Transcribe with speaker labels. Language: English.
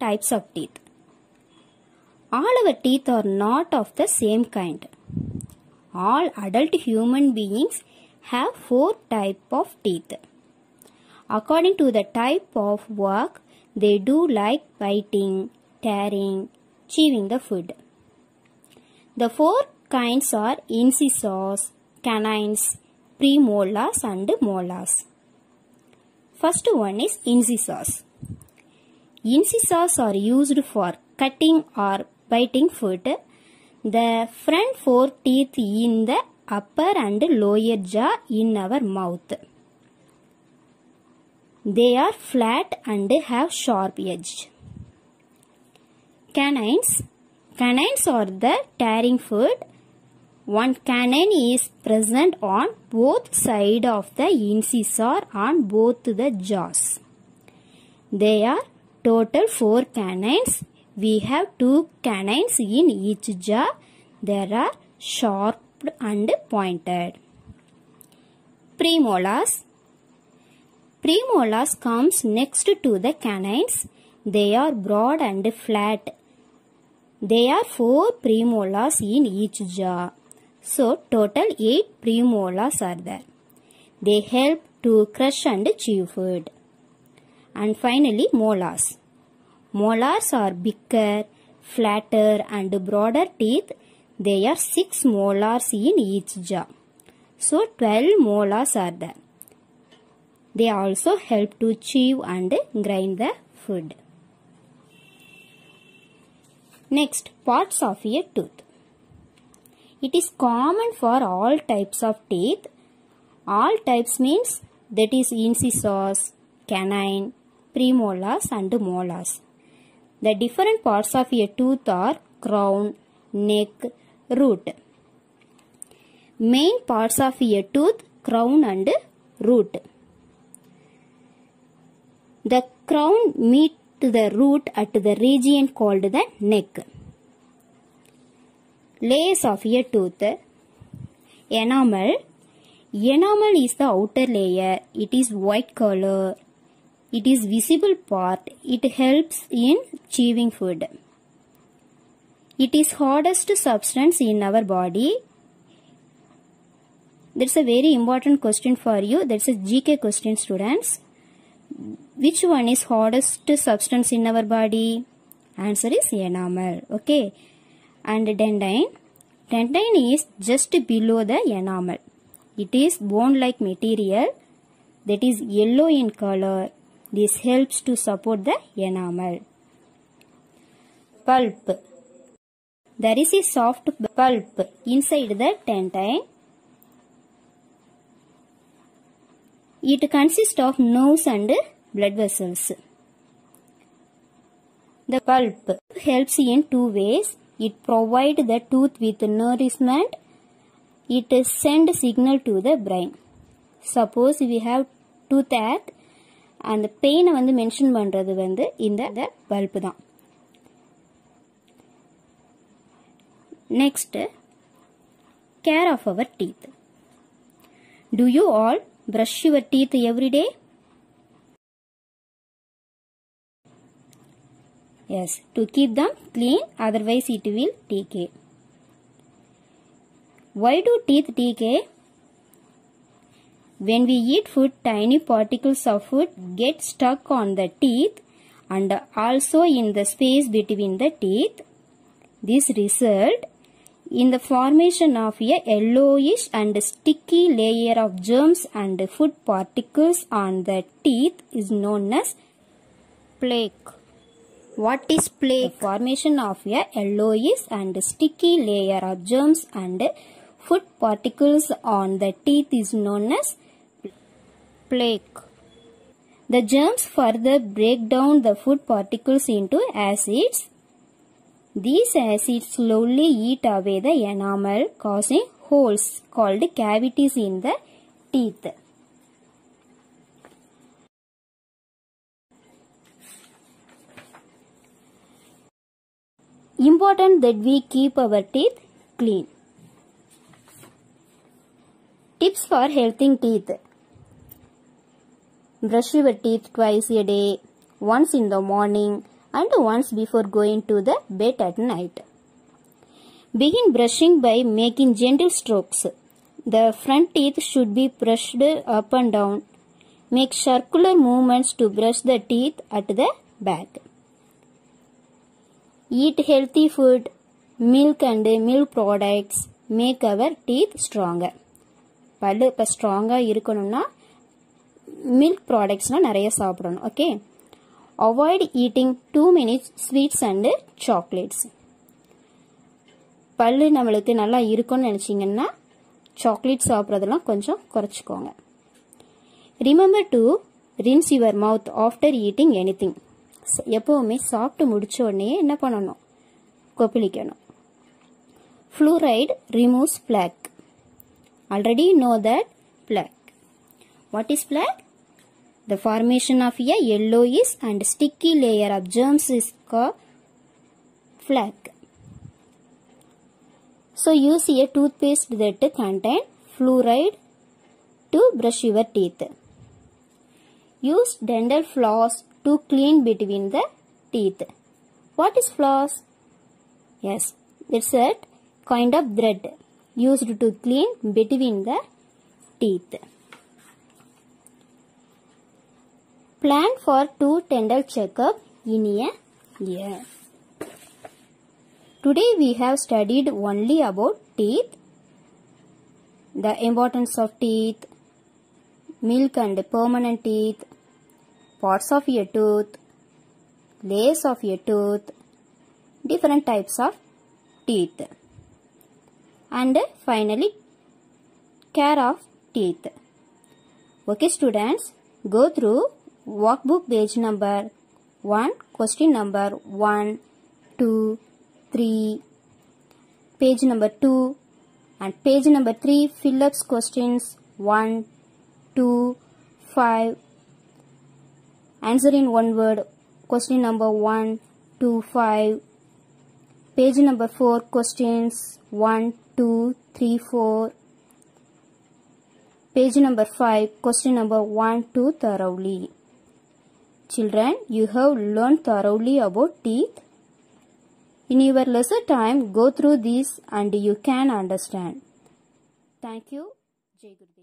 Speaker 1: types of teeth. All our teeth are not of the same kind. All adult human beings have four type of teeth. According to the type of work they do like biting, tearing, chewing the food. The four kinds are incisors, canines, premolars and molars. First one is incisors. Incisors are used for cutting or biting food. The front four teeth in the upper and lower jaw in our mouth. They are flat and have sharp edge. Canines. Canines are the tearing food. One canine is present on both sides of the incisor on both the jaws. They are total four canines. We have two canines in each jaw. There are sharp and pointed. Premolars. Premolars comes next to the canines. They are broad and flat. There are four premolars in each jaw. So total 8 premolars are there. They help to crush and chew food. And finally molars. Molars are bigger, flatter and broader teeth. There are 6 molars in each jaw. So 12 molars are there. They also help to chew and grind the food. Next, parts of a tooth. It is common for all types of teeth. All types means that is incisors, canine, premolars and molars. The different parts of a tooth are crown, neck, root. Main parts of a tooth, crown and root. The crown meet the root at the region called the neck. Layers of a tooth. Enamel. Enamel is the outer layer. It is white color. It is visible part. It helps in chewing food. It is hardest substance in our body. That's a very important question for you. That's a GK question students. Which one is hardest substance in our body? Answer is enamel. Okay. And dentine. Dentine is just below the enamel. It is bone-like material that is yellow in color. This helps to support the enamel. Pulp. There is a soft pulp inside the dentine. It consists of nerves and blood vessels. The pulp helps in two ways. It provides the tooth with nourishment. It sends signal to the brain. Suppose we have toothache அந்த பெயினை வந்து mention பண்ணுறது வந்து இந்த பல்பு தான் next care of our teeth do you all brush your teeth everyday yes to keep them clean otherwise it will decay why do teeth decay When we eat food, tiny particles of food get stuck on the teeth and also in the space between the teeth. This result in the formation of a yellowish and sticky layer of germs and food particles on the teeth is known as plaque. What is plaque? The formation of a yellowish and sticky layer of germs and food particles on the teeth is known as plaque. The germs further break down the food particles into acids these acids slowly eat away the enamel causing holes called cavities in the teeth. Important that we keep our teeth clean. Tips for healthy teeth Brush your teeth twice a day, once in the morning and once before going to the bed at night. Begin brushing by making gentle strokes. The front teeth should be brushed up and down. Make circular movements to brush the teeth at the back. Eat healthy food, milk and milk products make our teeth stronger. பல்லு இப்போ ஸ்ட்ராங்காக இருக்கணும்னா milk ப்ராடக்ட்ஸ்னால் நிறைய சாப்பிடணும் okay avoid eating too minutes sweets and chocolates பல் நம்மளுக்கு நல்லா இருக்கும்னு நினச்சிங்கன்னா சாக்லேட் சாப்பிட்றதெல்லாம் கொஞ்சம் குறைச்சிக்கோங்க. Remember to rinse your mouth after eating anything எப்போவுமே சாப்பிட்டு முடிச்ச உடனே என்ன பண்ணணும்? கொப்பளிக்கணும். Fluoride removes plaque already no that plaque what is plaque The formation of a yellowish and sticky layer of germs is called plaque. So use a toothpaste that contain fluoride to brush your teeth. Use dental floss to clean between the teeth. What is floss? Yes, it's a kind of thread used to clean between the teeth. Plan for two dental checkup in a year. Today we have studied only about teeth, the importance of teeth, milk and permanent teeth, parts of your tooth, layers of your tooth, different types of teeth and finally care of teeth. Okay students, go through workbook page number 1, question number 1, 2, 3, page number 2 and page number 3 fill ups questions 1, 2, 5, answer in one word question number 1, 2, 5, page number 4 questions 1, 2, 3, 4. Page number 5, question number 1, 2 thoroughly. Children, you have learned thoroughly about teeth. In your lesson time, go through this and you can understand. Thank you. Jai.